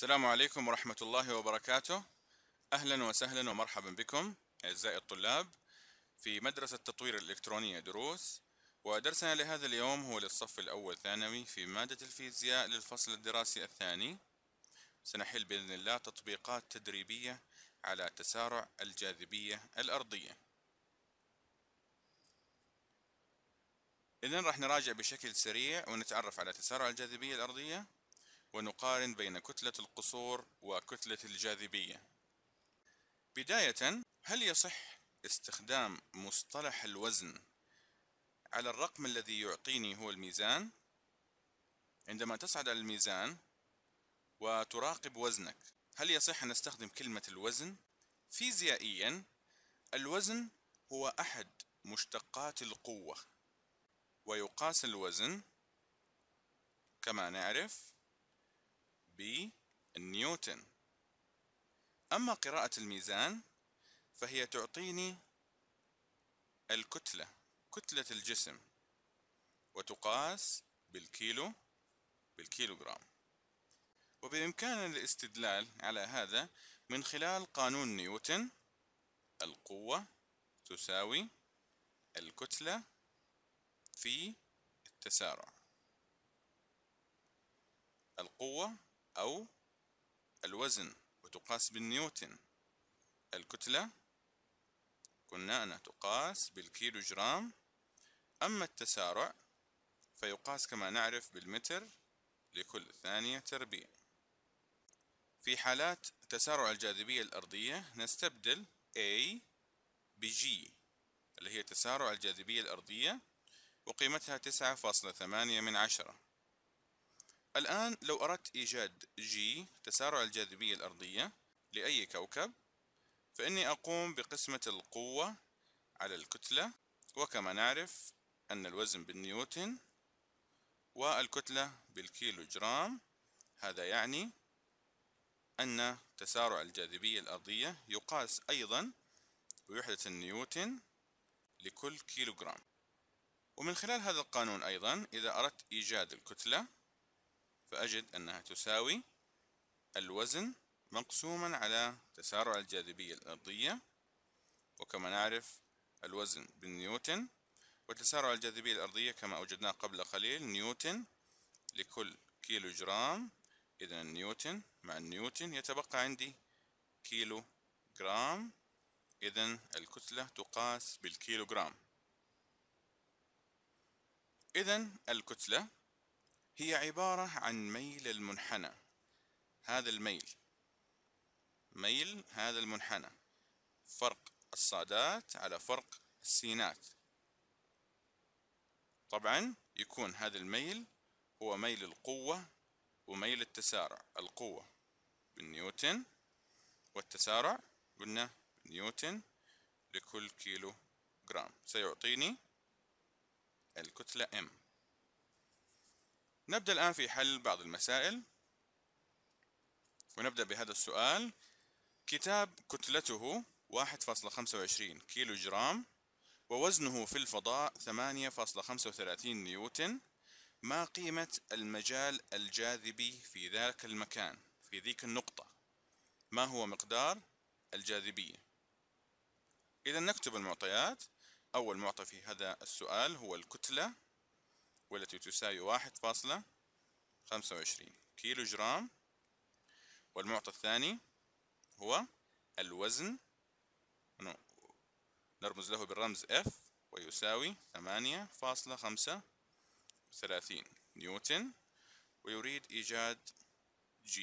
السلام عليكم ورحمة الله وبركاته. أهلا وسهلا ومرحبا بكم أعزائي الطلاب في مدرسة تطوير الإلكترونية دروس. ودرسنا لهذا اليوم هو للصف الأول ثانوي في مادة الفيزياء للفصل الدراسي الثاني. سنحل بإذن الله تطبيقات تدريبية على تسارع الجاذبية الأرضية. إذن راح نراجع بشكل سريع ونتعرف على تسارع الجاذبية الأرضية. ونقارن بين كتلة القصور وكتلة الجاذبية بداية هل يصح استخدام مصطلح الوزن على الرقم الذي يعطيني هو الميزان عندما تصعد على الميزان وتراقب وزنك هل يصح أن نستخدم كلمة الوزن؟ فيزيائيا الوزن هو أحد مشتقات القوة ويقاس الوزن كما نعرف بالنيوتن أما قراءة الميزان فهي تعطيني الكتلة كتلة الجسم وتقاس بالكيلو بالكيلوغرام. وبإمكاننا الاستدلال على هذا من خلال قانون نيوتن القوة تساوي الكتلة في التسارع. القوة أو الوزن وتقاس بالنيوتن. الكتلة قلنا أنها تقاس بالكيلو جرام أما التسارع فيقاس كما نعرف بالمتر لكل ثانية تربيع. في حالات تسارع الجاذبية الأرضية نستبدل A ب G اللي هي تسارع الجاذبية الأرضية وقيمتها تسعة فاصلة ثمانية من عشرة. الآن لو أردت إيجاد G تسارع الجاذبية الأرضية لأي كوكب فإني أقوم بقسمة القوة على الكتلة. وكما نعرف أن الوزن بالنيوتن والكتلة بالكيلو جرام هذا يعني أن تسارع الجاذبية الأرضية يقاس أيضا بوحدة النيوتن لكل كيلو جرام ومن خلال هذا القانون أيضا إذا أردت إيجاد الكتلة فأجد أنها تساوي الوزن مقسوما على تسارع الجاذبية الأرضية. وكما نعرف الوزن بالنيوتن وتسارع الجاذبية الأرضية كما أوجدناه قبل قليل نيوتن لكل كيلو جرام إذا نيوتن مع النيوتن يتبقى عندي كيلو جرام إذا الكتلة تقاس بالكيلو جرام إذا الكتلة هي عبارة عن ميل المنحنى. هذا الميل. ميل هذا المنحنى. فرق الصادات على فرق السينات. طبعا يكون هذا الميل هو ميل القوة وميل التسارع. القوة بالنيوتن والتسارع قلنا نيوتن لكل كيلو جرام سيعطيني الكتلة M. نبدأ الآن في حل بعض المسائل. ونبدأ بهذا السؤال. كتاب كتلته 1.25 كيلو جرام ووزنه في الفضاء 8.35 نيوتن. ما قيمة المجال الجاذبي في ذاك المكان في ذيك النقطة؟ ما هو مقدار الجاذبية؟ إذا نكتب المعطيات. أول معطى في هذا السؤال هو الكتلة. والتي تساوي واحد فاصلة خمسة وعشرين كيلو جرام. والمعطى الثاني هو الوزن. نرمز له بالرمز F ويساوي ثمانية فاصلة خمسة وثلاثين نيوتن. ويريد إيجاد G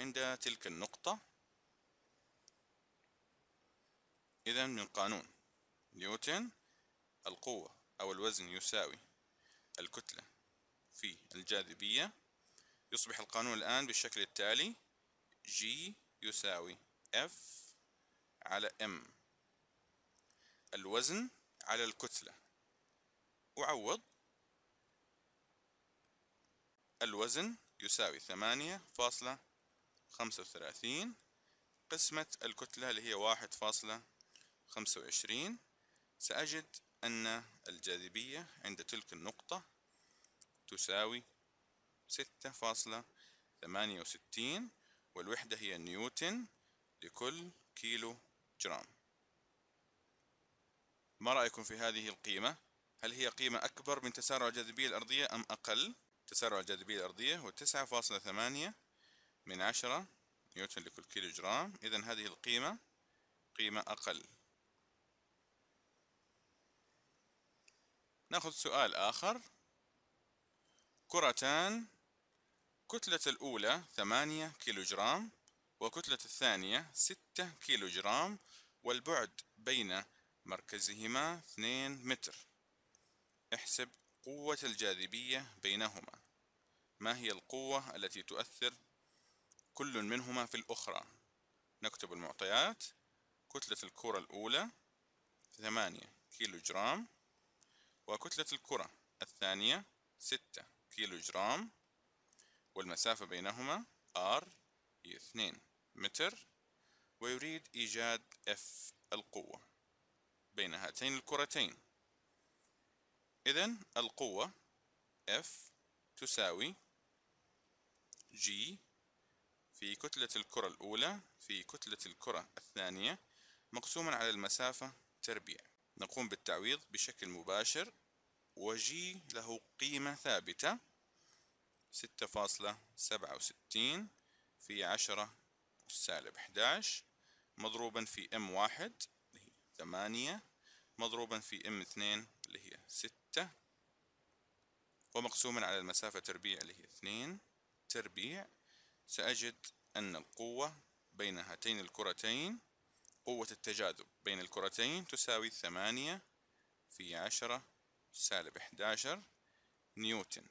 عند تلك النقطة. إذا من قانون نيوتن القوة أو الوزن يساوي الكتلة في الجاذبية. يصبح القانون الآن بالشكل التالي. G يساوي F على M. الوزن على الكتلة. أعوض. الوزن يساوي ثمانية فاصلة خمسة وثلاثين. قسمة الكتلة اللي هي واحد فاصلة خمسة وعشرين. سأجد أن الجاذبية عند تلك النقطة تساوي ستة فاصلة ثمانية وستين والوحدة هي نيوتن لكل كيلو جرام ما رأيكم في هذه القيمة؟ هل هي قيمة أكبر من تسارع الجاذبية الأرضية أم أقل؟ تسارع الجاذبية الأرضية هو تسعة فاصلة ثمانية من عشرة نيوتن لكل كيلو جرام إذا هذه القيمة قيمة أقل ناخذ سؤال آخر. كرتان كتلة الأولى ثمانية كيلو جرام وكتلة الثانية ستة كيلو جرام والبعد بين مركزهما اثنين متر. احسب قوة الجاذبية بينهما. ما هي القوة التي تؤثر كل منهما في الأخرى؟ نكتب المعطيات. كتلة الكرة الأولى ثمانية كيلو جرام وكتلة الكرة الثانية ستة كيلو جرام والمسافة بينهما R هي اثنين متر ويريد إيجاد F القوة بين هاتين الكرتين. إذن القوة F تساوي G في كتلة الكرة الأولى في كتلة الكرة الثانية مقسوما على المسافة تربيع. نقوم بالتعويض بشكل مباشر. وجي له قيمة ثابتة ستة فاصلة سبعة وستين في عشرة سالب أحداش. مضروبا في إم واحد اللي هي ثمانية. مضروبا في إم اثنين اللي هي ستة. ومقسوما على المسافة تربيع اللي هي اثنين. تربيع. سأجد أن القوة بين هاتين الكرتين قوة التجاذب بين الكرتين تساوي ثمانية في عشرة سالب 11 نيوتن.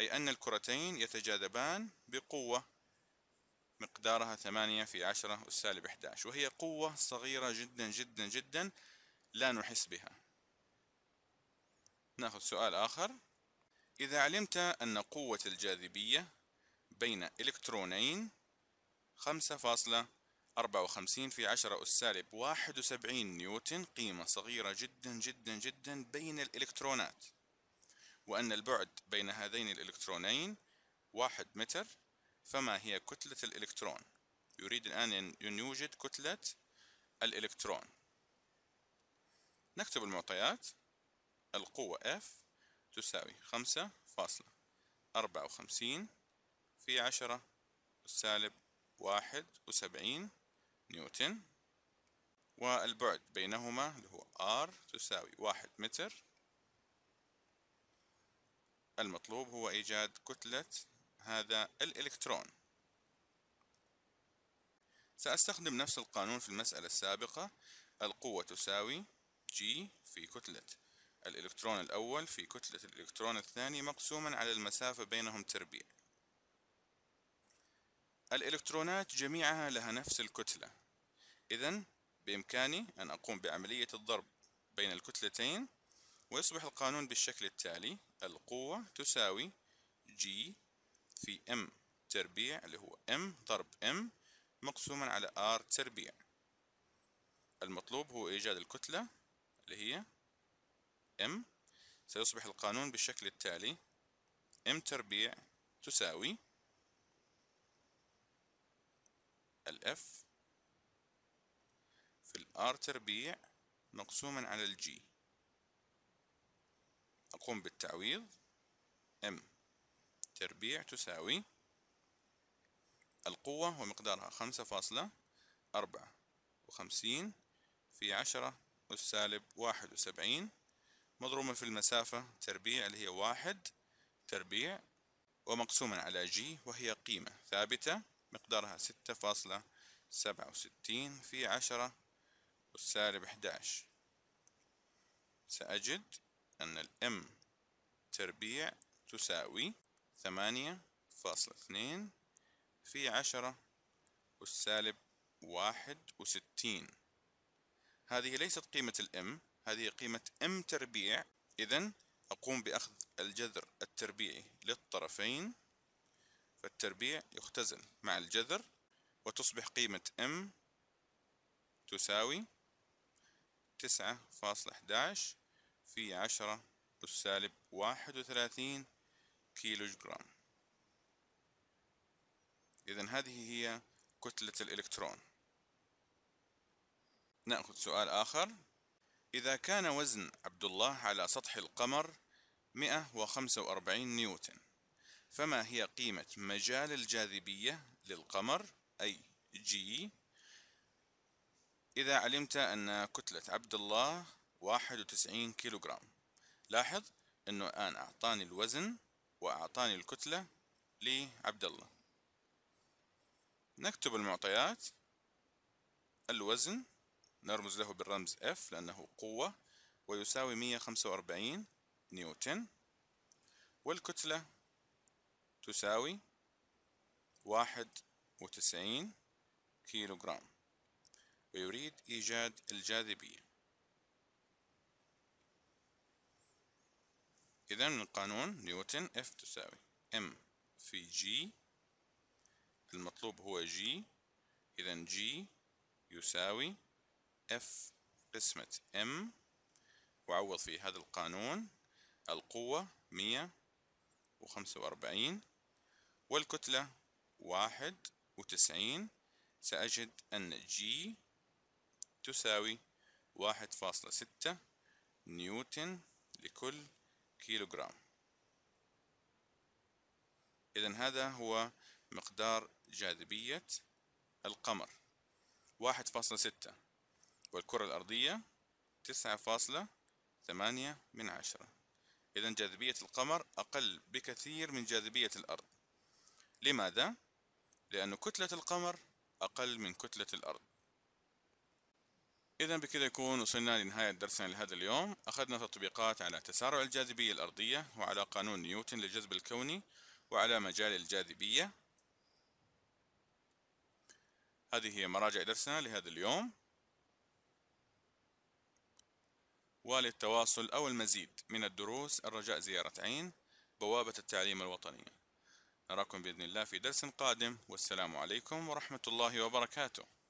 أي أن الكرتين يتجاذبان بقوة مقدارها ثمانية في عشرة سالب 11 وهي قوة صغيرة جدا جدا جدا لا نحس بها. نأخذ سؤال آخر. إذا علمت أن قوة الجاذبية بين إلكترونين خمسة فاصلة أربعة وخمسين في عشرة أس سالب واحد وسبعين نيوتن قيمة صغيرة جدا جدا جدا بين الإلكترونات. وأن البعد بين هذين الإلكترونين واحد متر فما هي كتلة الإلكترون؟ يريد الآن أن يوجد كتلة الإلكترون. نكتب المعطيات. القوة F تساوي خمسة فاصلة أربعة وخمسين في عشرة سالب واحد وسبعين نيوتن والبعد بينهما اللي هو R تساوي واحد متر. المطلوب هو إيجاد كتلة هذا الإلكترون. سأستخدم نفس القانون في المسألة السابقة. القوة تساوي G في كتلة. الإلكترون الأول في كتلة الإلكترون الثاني مقسوما على المسافة بينهم تربيع. الإلكترونات جميعها لها نفس الكتلة. إذا بإمكاني أن أقوم بعملية الضرب بين الكتلتين ويصبح القانون بالشكل التالي. القوة تساوي G في M تربيع اللي هو M ضرب M مقسوما على R تربيع. المطلوب هو إيجاد الكتلة اللي هي M. سيصبح القانون بالشكل التالي. M تربيع تساوي الF في الR تربيع مقسوما على الجي أقوم بالتعويض. M. تربيع تساوي القوة ومقدارها خمسة فاصلة أربعة وخمسين في عشرة والسالب واحد وسبعين. مضروبة في المسافة. تربيع اللي هي واحد. تربيع ومقسوما على جي وهي قيمة ثابتة. مقدارها ستة فاصلة سبعة وستين في عشرة والسالب أحداش. سأجد أن الإم تربيع تساوي ثمانية فاصلة اثنين في عشرة والسالب واحد وستين. هذه ليست قيمة الإم هذه قيمة إم تربيع. إذا أقوم بأخذ الجذر التربيعي للطرفين فالتربيع يختزل مع الجذر وتصبح قيمة m تساوي تسعة فاصلة أحداش في عشرة أس سالب واحد وثلاثين كيلو جرام إذا هذه هي كتلة الإلكترون. نأخذ سؤال آخر. إذا كان وزن عبد الله على سطح القمر 145 نيوتن فما هي قيمة مجال الجاذبية للقمر؟ أي جي إذا علمت أن كتلة عبد الله 91 كيلوغرام. لاحظ أنه الآن أعطاني الوزن وأعطاني الكتلة لعبد الله نكتب المعطيات. الوزن نرمز له بالرمز F لأنه قوة ويساوي 145 نيوتن. والكتلة تساوي 91 كيلو جرام ويريد إيجاد الجاذبية. إذا من قانون نيوتن F تساوي M في G المطلوب هو G إذا G يساوي F قسمة M وعوض في هذا القانون القوة مية وخمسة وأربعين والكتلة واحد وتسعين. سأجد أن G تساوي واحد فاصلة ستة نيوتن لكل كيلوغرام. إذا هذا هو مقدار جاذبية القمر. واحد فاصلة ستة والكرة الأرضية تسعة فاصلة ثمانية من عشرة. إذا جاذبية القمر أقل بكثير من جاذبية الأرض. لماذا؟ لأن كتلة القمر أقل من كتلة الأرض. إذا بكذا يكون وصلنا لنهاية درسنا لهذا اليوم. أخذنا تطبيقات على تسارع الجاذبية الأرضية وعلى قانون نيوتن للجذب الكوني وعلى مجال الجاذبية. هذه هي مراجع درسنا لهذا اليوم. وللتواصل أو المزيد من الدروس الرجاء زيارة عين بوابة التعليم الوطنية نراكم بإذن الله في درس قادم. والسلام عليكم ورحمة الله وبركاته.